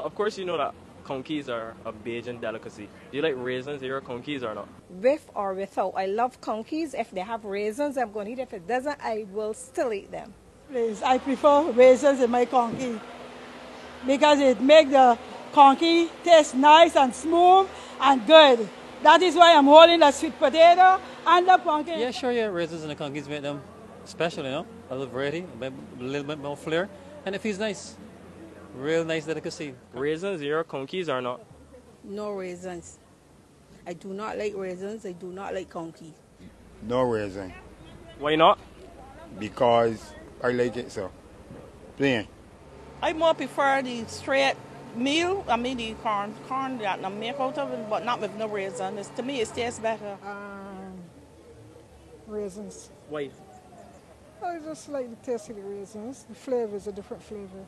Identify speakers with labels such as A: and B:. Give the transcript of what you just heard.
A: Of course, you know that conkies are a Bajan delicacy. Do you like raisins in your conkies or not?
B: With or without. I love conkies. If they have raisins, I'm going to eat. It. If it doesn't, I will still eat them.
C: Please, I prefer raisins in my conkie because it makes the conkie taste nice and smooth and good. That is why I'm holding the sweet potato and the pumpkin.
D: Yeah, sure, yeah. Raisins and the conkies make them special, you know. A little variety, a little bit more flair, and it feels nice. Real nice delicacy.
A: Raisins in your conkies or not?
E: No raisins. I do not like raisins. I do not like conkies.
F: No raisin.
A: Why not?
F: Because I like it so. Plain.
G: I more prefer the straight meal. I mean the corn, corn that I make out of it, but not with no raisins. To me, it tastes better.
H: Um, raisins.
A: Why?
H: I just like the taste of the raisins. The flavor is a different flavor.